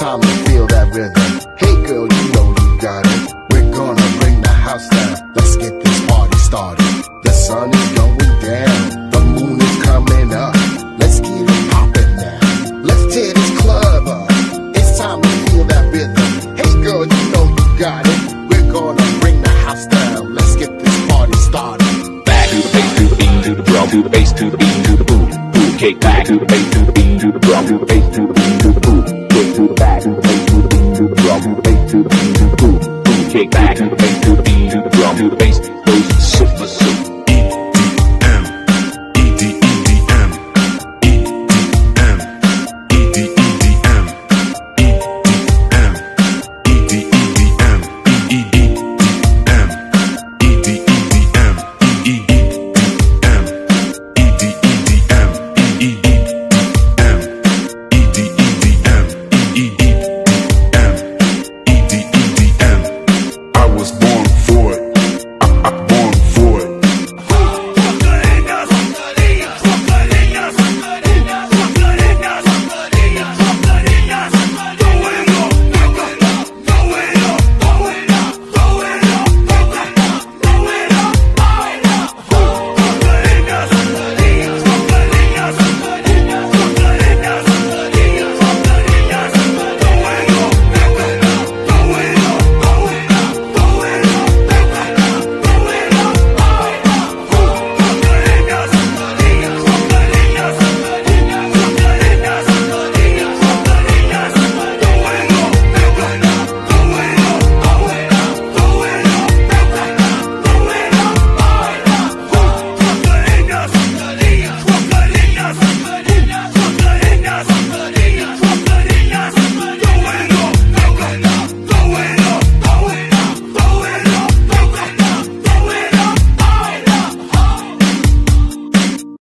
time to feel that rhythm. Hey girl, you know you got it. We're gonna bring the house down. Let's get this party started. The sun is going down. The moon is coming up. Let's keep it poppin' now. Let's tear this club up. It's time to feel that rhythm. Hey girl, you know you got it. We're gonna bring the house down. Let's get this party started. Back to the bass, to the beat, to the drum, to the bass, to the beat, to the boom. Boom, cake back to the bass, to the beat, to the drum, to the bass, to the beat, to the boom to the beat to the boom, boom, kick back to the bass to the beat to the drum to the bass.